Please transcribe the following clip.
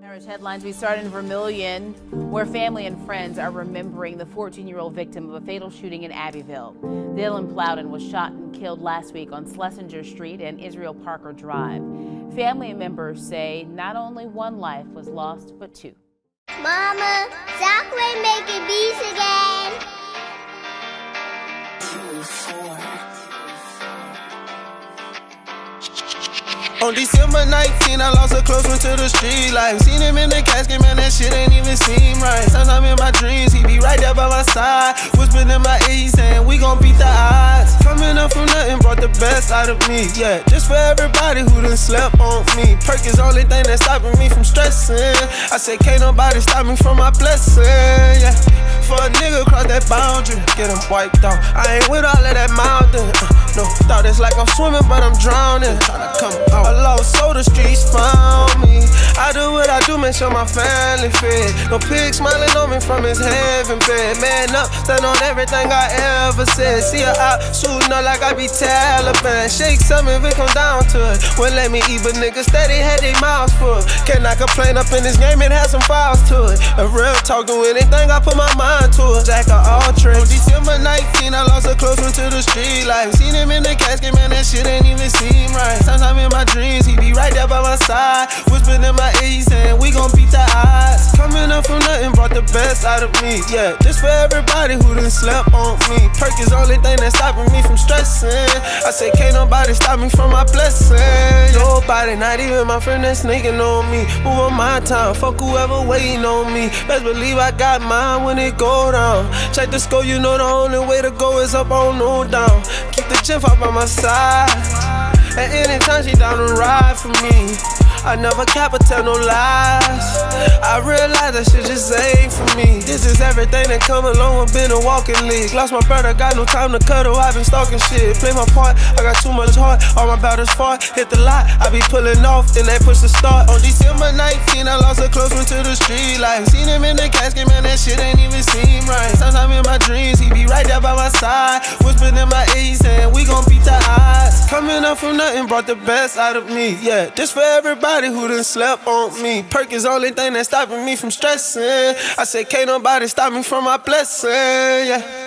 Marriage headlines. We start in Vermilion, where family and friends are remembering the 14 year old victim of a fatal shooting in Abbeville. Dylan Plowden was shot and killed last week on Schlesinger Street and Israel Parker Drive. Family members say not only one life was lost, but two. Mama, Zach making beats again. On December 19, I lost a close one to the street life. Seen him in the casket, man, that shit ain't even seem right. Sometimes in my dreams, he be right there by my side. Whispering in my ear, saying, We gon' beat the odds. Coming up from nothing brought the best out of me, yeah. Just for everybody who done slept on me. Perk is only thing that's stopping me from stressing. I said, Can't nobody stop me from my blessing, yeah. For a nigga cross that boundary, get him wiped out. I ain't with all of that mountain. Uh, no, thought it's like I'm swimming, but I'm drowning. Tryna come out. I lost so the streets found make sure my family fit. No pig smiling on me from his heaven bed. Man up, stand on everything I ever said. See her out, shooting up like I be Taliban. Shake some if it come down to it. Wouldn't let me eat, but niggas steady had their mouths full. Can I complain up in this game? It has some files to it. A real talking with anything, I put my mind to a jack of all tricks. On December 19, I lost a close one to the street life. Seen him in the casket, man, that shit ain't even seem right. Sometimes in my dreams, he be right there by my side. Whispering in my ear, saying, We gon' beat the odds. Coming up from nothing, brought the best out of me. Yeah, this for everybody who done slept on me. Perk is only thing that's stopping me from stressing. I say, Can't nobody stop me from my blessing. Nobody, not even my friend that's sneaking on me. Who on my time? Fuck whoever waiting on me. Best believe I got mine when it go down. Check the score, you know the only way to go is up on no down. Keep the chip up on my side. And anytime she down to ride for me. I never cap or tell no lies. I realize that shit just ain't for me. This is everything that come along with being a walking league. Lost my brother, got no time to cuddle. I've been stalking shit. Play my part, I got too much heart. All my battles fought, hit the lot. I be pulling off, then they push the start. On December 19, I lost a close one to the street life. Seen him in the casket, man, that shit ain't even seem right. Sometimes in my dreams, he be right there by my side. Whispering in my ear, saying, We Coming up from nothing, brought the best out of me. Yeah, this for everybody who done slept on me. Perk is only thing that's stopping me from stressing. I said, can't nobody stop me from my blessing. Yeah.